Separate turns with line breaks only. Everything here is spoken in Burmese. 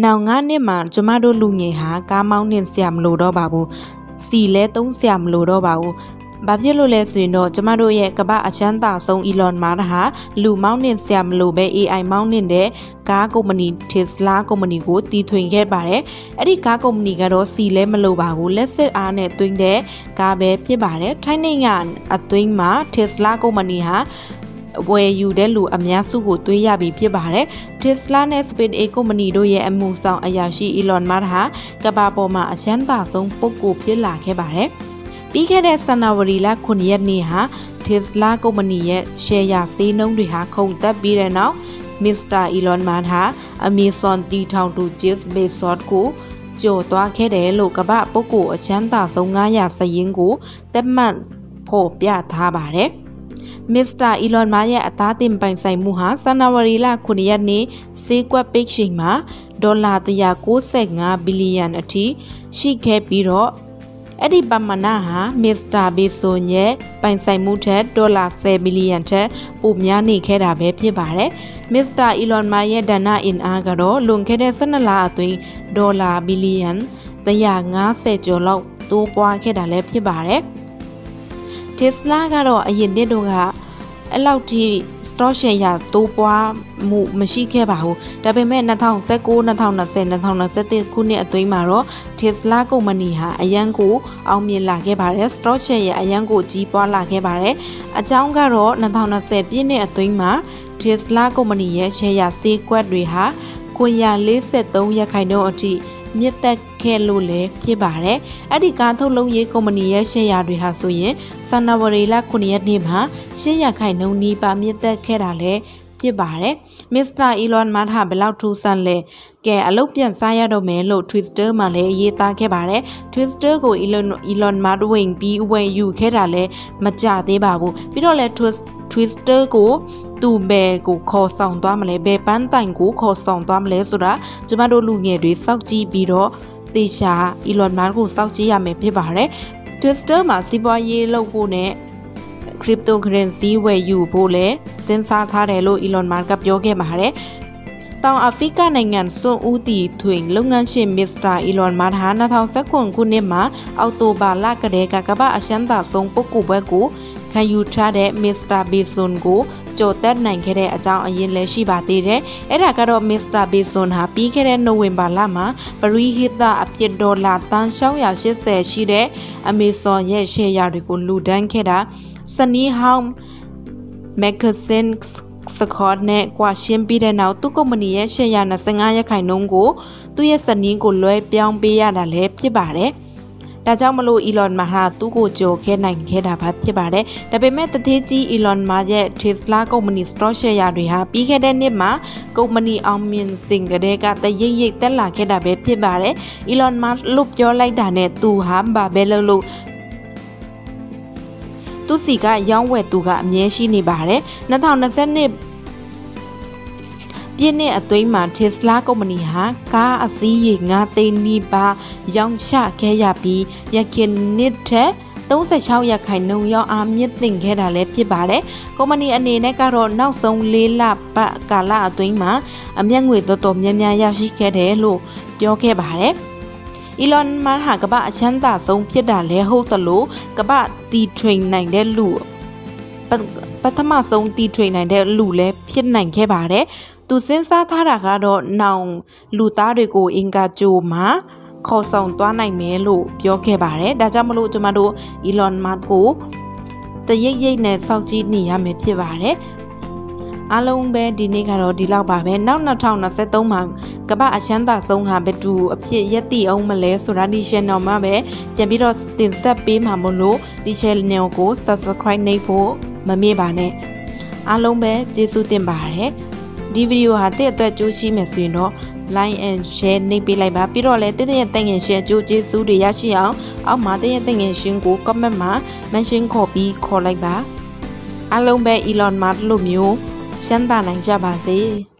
နောင်ငါးနှစ်မှာကျမတို့လူငယ်ဟာကားမောင်းနှင်ဆရာမလို့တော့ပါဘူးစီလဲသုံးဆရာမလို့တော့ပါဘူးဘာဖြစ်လို့လဲဆိုရင်တော့ကျမတို့ရဲ့ကမ္ဘာအချမ်းသာဆုံး Elon Musk ဟာလူမောင်းနှင်ဆရာမလို့ပဲ AI မောင်းနှင်တဲ့ကားကုမ္ပဏီ Tesla ကုမ္ပဏီကိုတီထွင်ခဲ့ပါတယ်။အဲ့ဒီကားကုမ္ပဏီကတော့စီလဲမလို့ပါဘူးလက်စစ်အားနဲ့သွင်းတဲ့ကားပဲဖြစ်ပါတယ်။ထိုင်းနိုင်ငံအသွင်းမှာ Tesla ကုမ္ပဏီဟာ ဝယ်ယူတဲ့လူအများစုကိုတွေးရပြီးဖြစ်ပါတယ်။ Tesla နဲ့ SpaceX ကုမ္ပဏီတို့ရဲ့အမှုဆောင်အရာရှိ Elon Musk ဟာကမ္ဘာပေါ်မှာအချမ်းသာဆုံးပုဂ္ဂိုလ်ဖြစ်လာခဲ့ပါတယ်။ပြီးခဲ့တဲ့ဇန်နဝါရီလ9ရက်နေ့ဟာ Tesla ကုမ္ပဏီရဲ့ရှယ်ယာဈေးနှုန်းတွေဟာခုန်တက်ပြီးတဲ့နောက် Mr. Elon Musk ဟာ Amazon တီထောင်သူ Jeff Bezos ကိုကျော်သွားခဲ့တယ်လို့ကမ္ဘာပုဂ္ဂိုလ်အချမ်းသာဆုံး900စရင်ကိုတက်မှတ်ဖို့ပြထားပါတယ်။ Mr. Elon Musk ရဲ့အသားတင်ပိုင်ဆိုင်မှုဟာဇန်နဝါရီလ9ရက်နေ့ဈေးကွက်ပိတ်ချိန်မှာဒေါ်လာ195ဘီလီယံအထိရှိခဲ့ပြီးတော့အဲ့ဒီပမာဏဟာမစ္စတာဘီဆိုရဲ့ပိုင်ဆိုင်မှုထက်ဒေါ်လာ10ဘီလီယံထက်ပိုများနေခဲ့တာပဲဖြစ်ပါတယ်။မစ္စတာအီလွန်မာရဲ့ဒဏ္ဍအင်အားကတော့လွန်ခဲ့တဲ့12လအတွင်းဒေါ်လာဘီလီယံ150ကျော်လောက်တိုးပွားခဲ့တာလည်းဖြစ်ပါတယ်။ Tesla ကတော့အရင်နှစ်တုန်းကအဲ့လောက်ထိ stock share ရတိုးပွားမှုမရှိခဲ့ပါဘူးဒါပေမဲ့2019 2020 2021ခုနှစ်အတွင်းမှာတော့ Tesla ကုမ္ပဏီဟာအရန်ကိုအောင်မြင်လာခဲ့ပါတယ် stock share ရအရန်ကိုကြီးပွားလာခဲ့ပါတယ်အကြောင်းကတော့2020ပြည့်နှစ်အတွင်းမှာ Tesla ကုမ္ပဏီရဲ့ share ရဈေးကွက်တွေဟာ943ရာခိုင်နှုန်းအထိ မြင့်တက်ခဲ့လို့လည်းဖြစ်ပါတယ်။အဲ့ဒီကားထုတ်လုပ်ရေးကုမ္ပဏီရဲ့ရှယ်ယာတွေဟာဆိုရင်ဇန်နဝါရီလ9ရက်နေ့မှာရှယ်ယာခိုင်နှုန်းနီးပါးမြင့်တက်ခဲ့တာလည်းဖြစ်ပါတယ်။မစ္စတာအီလွန်မတ်ဟာဘယ်လောက်ထူးဆန်းလဲ။ကဲအလုပ်ပြန်စားရတော့မယ်လို့ Twitter မှာလည်းရေးသားခဲ့ပါတယ်။ Twitter ကို Elon Elon Musk ဝင်ပြီးဝယ်ယူခဲ့တာလည်းမကြသေးပါဘူး။ပြီးတော့လည်း Twitter ကို သူဘယ်ကိုခေါ်ဆောင်သွားမလဲဘယ်ပန်းတိုင်ကိုခေါ်ဆောင်သွားမလဲဆိုတာကျမတို့လူငယ်တွေစောင့်ကြည့်ပြီးတော့တေချာ Elon Musk ကိုစောင့်ကြည့်ရမယ်ဖြစ်ပါတယ် Twitter မှာစီးပွားရေးလုပ်ဖို့နဲ့ cryptocurrency ဝယ်ယူဖို့လည်းစဉ်းစားထားတယ်လို့ Elon Musk ကပြောခဲ့ပါတယ်တောင်အာဖရိကနိုင်ငံစွန်ဦးတီထွင်လုပ်ငန်းရှင်မစ္စတာအီလွန်မာဟာ2019ခုနှစ်မှာအောက်တိုဘာလကတည်းကကမ္ဘာအရှမ်းသာဆုံးပုဂ္ဂိုလ်ဘက်ကိုခံယူထားတဲ့မစ္စတာဘီဆွန်ကို ကြော်တက်နိုင်ခဲ့တဲ့အကြောင်းအရင်းလည်းရှိပါသေးတယ်။အဲ့ဒါကတော့မစ္စတာဘီဆွန်ဟာပြီးခဲ့တဲ့နိုဝင်ဘာလမှာပရိဟိတအဖြစ်ဒေါ်လာတန်680ရှိတဲ့အမေဇွန်ရဲ့ရှယ်ယာတွေကိုလူဒန်းခဲ့တာစနီဟောင်းမက်ဂဇင်းစကော့နဲ့ကွာရှင်းပြီးတဲ့နောက်သူ့ကုမ္ပဏီရဲ့ရှယ်ယာ25ရာခိုင်နှုန်းကိုသူ့ရဲ့စနင်းကိုလွှဲပြောင်းပေးရတာလည်းဖြစ်ပါတယ်။ ဒါကြောင့်မလို့ Elon Musk ဟာသူ့ကိုကြော်ခဲ့နိုင်ခဲ့တာပါဖြစ်ပါတယ်။ဒါပေမဲ့တသေးကြီး Elon Musk ရဲ့ Tesla ကုမ္ပဏီ stock share တွေဟာပြီးခဲ့တဲ့နှစ်မှာကုမ္ပဏီအောင်မြင်စဉ်ကတည်းကတရိပ်ရိပ်တက်လာခဲ့တာပဲဖြစ်ပါတယ်။ Elon Musk လို့ပြောလိုက်တာနဲ့သူဟာဘာပဲလို့လို့သူစီကရောင်းဝယ်သူကအမြဲရှိနေပါတယ်2022 ပြည့်နှစ်အသွေးမှာ Tesla ကုမ္ပဏီဟာကားအစီးရေ9သိန်းနီးပါးရောင်းချခဲ့ရပြီးရခင်နှစ်ထက်36ရာခိုင်နှုန်းရောက်အားမြင့်တင်ခဲ့တာလည်းဖြစ်ပါတယ်။ကုမ္ပဏီအနေနဲ့ကတော့နောက်ဆုံး၄လပတ်ကာလအတွင်းမှာအမျက်ငွေတော်တော်များများရရှိခဲ့တယ်လို့ပြောခဲ့ပါတယ်။ Elon Musk ဟာကမ္ဘာအချမ်းသာဆုံးဖြစ်တာလဲဟုတ်သလိုကမ္ဘာတီထွင်နိုင်တဲ့လူပထမဆုံးတီထွင်နိုင်တဲ့လူလည်းဖြစ်နိုင်ခဲ့ပါတယ် သူစဉ်းစားထားတာကတော့နောင်လူသားတွေကိုအင်ကာဂျိုမှာခေါ်ဆောင်သွားနိုင်မယ်လို့ပြောခဲ့ပါတယ်ဒါကြောင့်မလို့ကျမတို့ Elon Musk ကိုတရိပ်ရိပ်နဲ့စောင့်ကြည့်နေရမယ်ဖြစ်ပါတယ်အားလုံးပဲဒီနေ့ကတော့ဒီလောက်ပါပဲနောက်2023မှာကမ္ဘာအချမ်းသာဆုံးဟာဘယ်သူအဖြစ်ရက်တည်အောင်မလဲဆိုတာဒီ channel မှာပဲပြန်ပြီးတော့တင်ဆက်ပေးမှာမို့လို့ဒီ channel ကို subscribe နှိပ်ဖို့မမေ့ပါနဲ့အားလုံးပဲကျေးဇူးတင်ပါတယ် ဒီဗီဒီယိုဟာတဲ့အတွက်ကြိုးရှိမယ်ဆိုရင်တော့ like and share နှိပ်ပေးလိုက်ပါပြီးတော့လည်းတဲ့တဲ့တငယ်ရှင်အကျိုးကျေးဇူးတွေရရှိအောင်အောက်မှာတဲ့တဲ့ငယ်ရှင်ကို comment မှာ mention ခေါ်ပြီးခေါ်လိုက်ပါအားလုံးပဲ Elon Musk လို့မျိုးရှမ်းသာနိုင်ကြပါစေ။